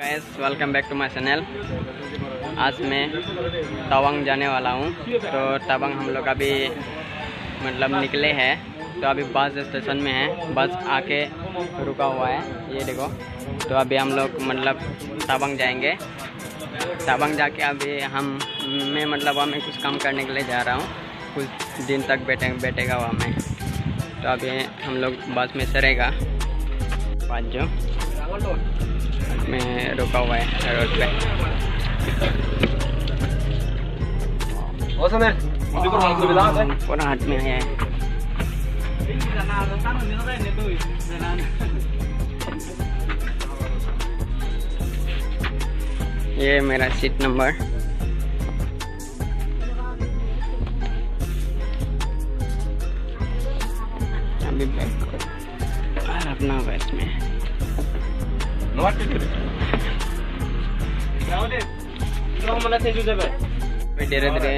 Guys welcome back to my channel आज मैं तवांग जाने वाला हूँ। तो तवांग हम लोग अभी मतलब निकले हैं। तो अभी बस स्टेशन में है। बस आके रुका हुआ है। ये देखो। तो अभी हम लोग मतलब तवांग जाएँगे। तवांग जाके अभी हम, मैं मतलब वहाँ में कुछ काम करने के लिए जा रहा हूँ। कुछ दिन तक बैठे, बैठेगा वहाँ में। तो अभी हम लोग बस में चढ़ेगा। पाँच जो में रुका हुआ है रोड पे पूरा हाथ में आया है ये मेरा सीट नंबर अभी बैक और अपना बस में अभी धीरे धीरे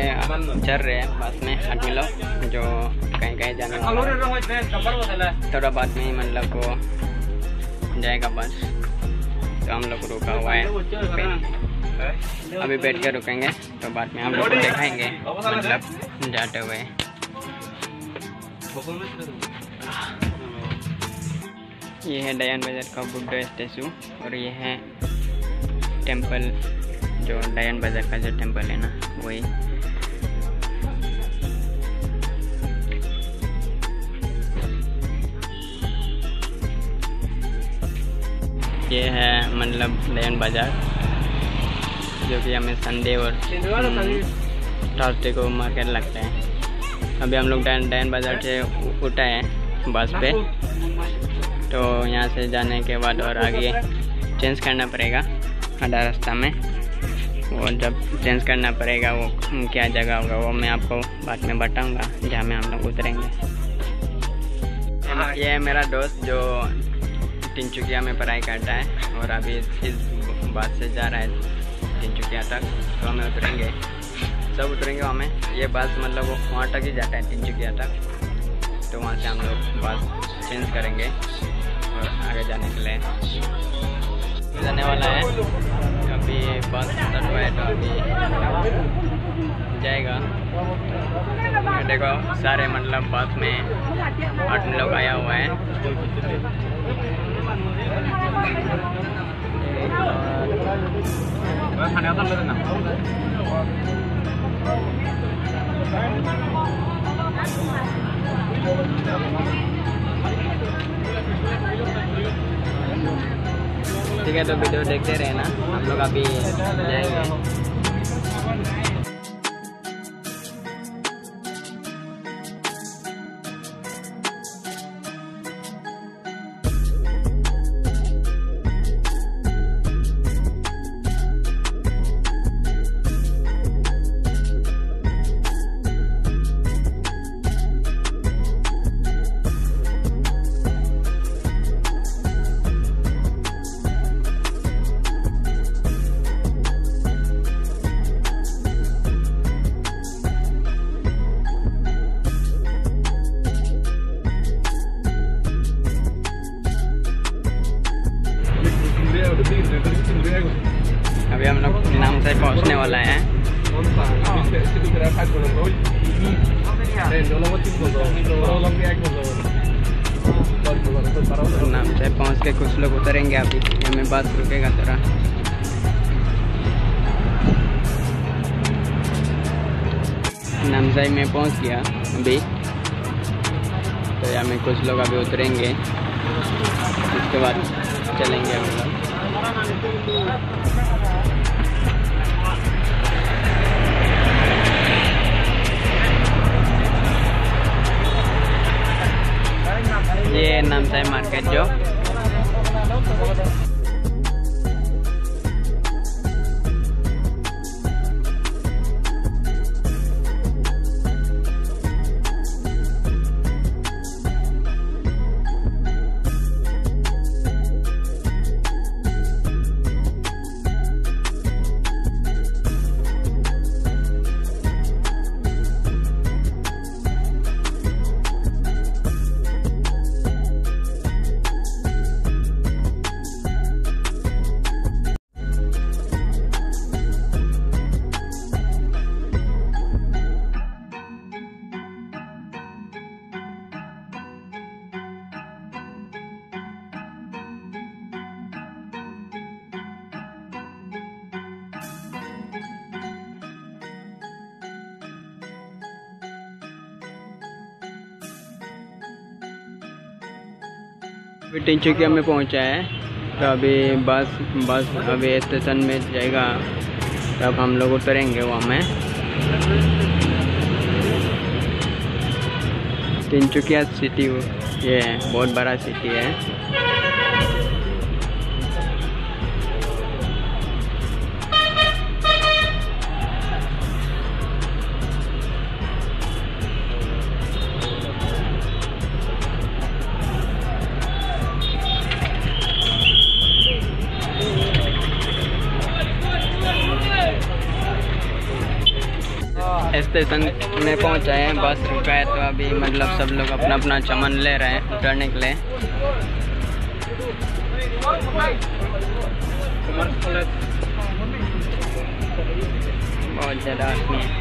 चल रहे हैं बस में आदमी लोग जो कहीं कहीं जाने थोड़ा बाद में मतलब वो जाएगा बस तो हम लोग रुका हुआ है अभी बैठ के रुकेंगे तो बाद में हम लोग को दिखाएँगे मतलब जाते हुए ये है दयान बाज़ार का बुद्ध स्टेचू और ये है टेंपल जो दयान बाज़ार का जो टेंपल है ना, वही। ये है मतलब दयान बाज़ार जो कि हमें संडे और थर्सडे को मार्केट लगता है। अभी हम लोग डैन डैन बाज़ार से उ- उठा है, बस पे। तो यहाँ से जाने के बाद और आगे चेंज करना पड़ेगा आधा रास्ता में। वो जब चेंज करना पड़ेगा, वो क्या जगह होगा, वो मैं आपको बाद में बताऊँगा, जहाँ में हम लोग उतरेंगे। ये है मेरा दोस्त जो तिनचुकिया में पढ़ाई करता है और अभी इस बात से जा रहा है तिनचुकिया तक तो हमें उतरेंगे। सब उतरेंगे वहाँ में ये बस मतलब वहाँ तक ही जाता है, तिनचुकिया तक। तो वहाँ से हम लोग बस चेंज करेंगे। आगे जाने के लिए। जाने वाला है। अभी बस हुआ है तो अभी जाएगा। देखो, सारे मतलब बस में आदमी लोग आया हुआ है। ठीक है तो वीडियो देखते रहे ना हम लोग अभी जाएँगे। अभी हम लोग नाम से पहुँचने वाला है। नाम से पहुँच के कुछ लोग उतरेंगे अभी। हमें बस रुकेगा थोड़ा नामसाई में पहुँच गया अभी। तो यहाँ में कुछ लोग अभी उतरेंगे। उसके बाद चलेंगे हम लोग। ये नामसाई मार्केट जो अभी टिंचुकिया में पहुँचा है। तो अभी बस बस अभी स्टेशन में जाएगा। तब हम लोग उतरेंगे वहाँ में। टिंचुकिया सिटी, ये है बहुत बड़ा सिटी है। स्टेशन में पहुँचा है। बस रुका है तो अभी मतलब सब लोग अपना अपना चमन ले रहे हैं उतरने के लिए। बहुत ज़्यादा आदमी है।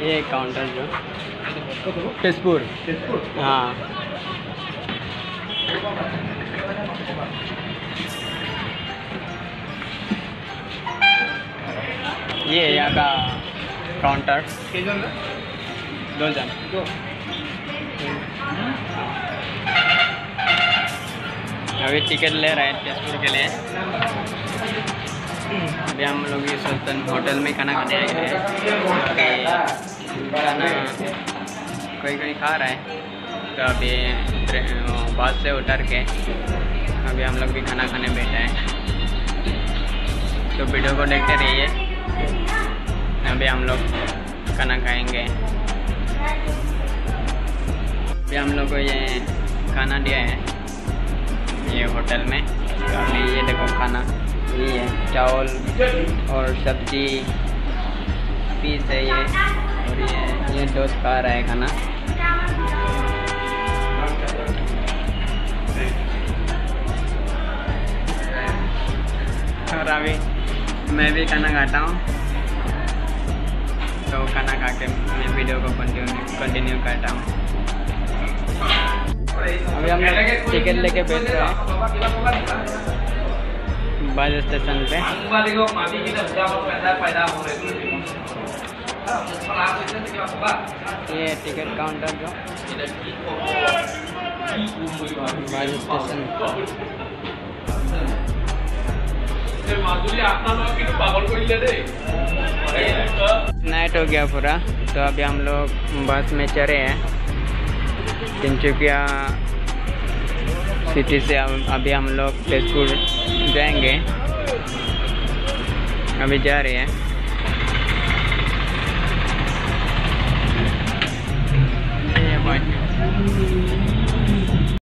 ये काउंटर जो। तेजपुर। हाँ। ये यहाँ का काउंटर दो जन। दो। हाँ। अभी टिकट ले रहे हैं तेजपुर के लिए। अभी हम लोग ये सुल्तान होटल में खाना खाने आए हैं। खाना कोई कोई खा रहा है। तो अभी बस से उतर के अभी हम लोग भी खाना खाने बैठे हैं। तो वीडियो को देखते रहिए। अभी हम लोग खाना खाएँगे। अभी हम लोग को ये खाना दिया है। ये होटल में। अभी ये देखो खाना। ये है चावल और सब्ज़ी। पीस है ये। और ये ये दोस्त खा रहा है खाना। और अभी मैं भी खाना खाता हूँ। तो खाना खा के मैं वीडियो को कंटिन्यू कंटिन्यू करता हूँ। अभी हम लोग टिकट लेके बैठ रहे हैं। बस स्टेशन पे। ये टिकट काउंटर जो। Bus station. नाइट हो गया पूरा तो अभी हम लोग बस में चढ़े हैं। तिनचुकिया सिटी से अभी हम लोग तेजपुर जाएँगे। अभी जा रहे हैं।